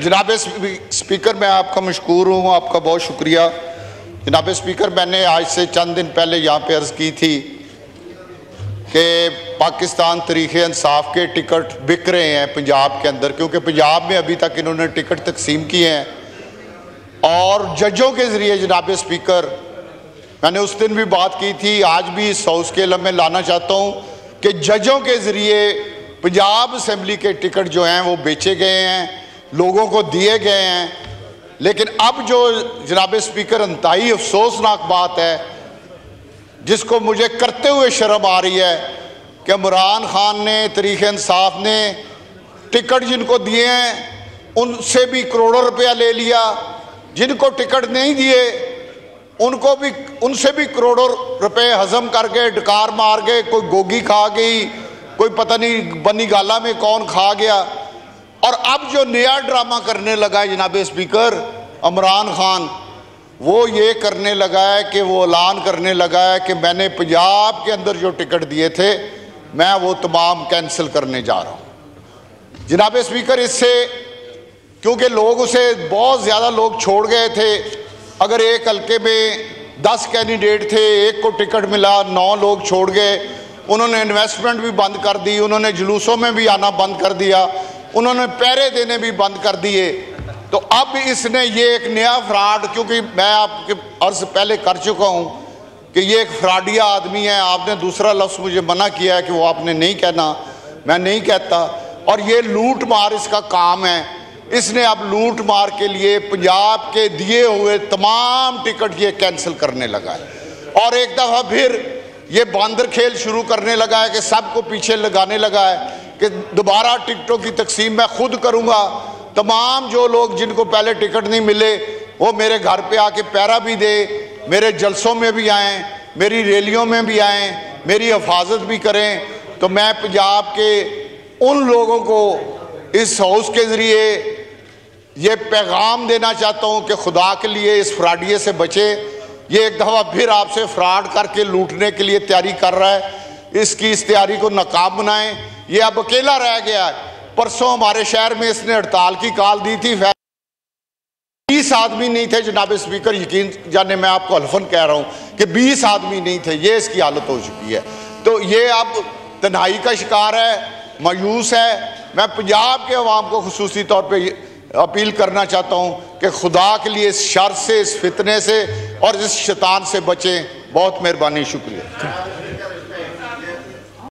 जनाब स्पीकर मैं आपका मशहूर हूँ, आपका बहुत शुक्रिया। जनाब स्पीकर मैंने आज से चंद दिन पहले यहाँ पे अर्ज़ की थी कि पाकिस्तान तरीक़ इंसाफ के टिकट बिक रहे हैं पंजाब के अंदर, क्योंकि पंजाब में अभी तक इन्होंने टिकट तकसीम किए हैं। और जजों के ज़रिए जनाब स्पीकर मैंने उस दिन भी बात की थी, आज भी इस हाउस के लम्ब में लाना चाहता हूँ कि जजों के ज़रिए पंजाब असम्बली के टिकट जो हैं वो बेचे गए हैं। लोगों को दिए गए हैं। लेकिन अब जो जनाब स्पीकर, अंतई अफसोसनाक बात है, जिसको मुझे करते हुए शर्म आ रही है कि इमरान खान ने, तरीक़ इंसाफ ने टिकट जिनको दिए हैं, उनसे भी करोड़ों रुपया ले लिया। जिनको टिकट नहीं दिए, उनको भी, उनसे भी करोड़ों रुपए हजम करके, डकार मार गए कोई गोगी खा गई, कोई पता नहीं बनी गाला में कौन खा गया। और अब जो नया ड्रामा करने लगा है जनाब स्पीकर, इमरान खान, वो ये करने लगा है कि वो ऐलान करने लगा है कि मैंने पंजाब के अंदर जो टिकट दिए थे, मैं वो तमाम कैंसिल करने जा रहा हूँ। जनाब स्पीकर, इससे क्योंकि लोग उसे, बहुत ज़्यादा लोग छोड़ गए थे। अगर एक हल्के में दस कैंडिडेट थे, एक को टिकट मिला, नौ लोग छोड़ गए। उन्होंने इन्वेस्टमेंट भी बंद कर दी, उन्होंने जुलूसों में भी आना बंद कर दिया। उन्होंने पैरे देने भी बंद कर दिए। तो अब इसने ये एक नया फ्रॉड, क्योंकि मैं आपके अर्ज़ पहले कर चुका हूँ कि ये एक फ्रॉडिया आदमी है, आपने दूसरा लफ्ज़ मुझे मना किया है कि वो आपने नहीं कहना, मैं नहीं कहता। और ये लूट मार इसका काम है। इसने अब लूट मार के लिए पंजाब के दिए हुए तमाम टिकट ये कैंसिल करने लगा है। और एक दफ़ा फिर ये बांदर खेल शुरू करने लगा है कि सबको पीछे लगाने लगा है। कि दोबारा टिकटों की तकसीम मैं खुद करूँगा। तमाम जो लोग जिनको पहले टिकट नहीं मिले, वो मेरे घर पे आके पैरा भी दे, मेरे जलसों में भी आएँ, मेरी रैलियों में भी आएँ, मेरी हफाजत भी करें। तो मैं पंजाब के उन लोगों को इस हाउस के ज़रिए ये पैगाम देना चाहता हूँ कि खुदा के लिए इस फ्राडिये से बचे। ये एक दफ़ा फिर आपसे फ्रॉड करके लूटने के लिए तैयारी कर रहा है। इसकी इस तैयारी को नाकाम बनाएँ। ये अब अकेला रह गया है। परसों हमारे शहर में इसने हड़ताल की काल दी थी। बीस आदमी नहीं थे, जनाब स्पीकर, यकीन जाने मैं आपको हल्फन कह रहा हूँ कि बीस आदमी नहीं थे। ये इसकी हालत हो चुकी है। तो ये अब तन्हाई का शिकार है, मायूस है। मैं पंजाब के अवाम को खसूसी तौर पर अपील करना चाहता हूँ कि खुदा के लिए इस शर से, इस फितने से और इस शैतान से बचें। बहुत मेहरबानी, शुक्रिया।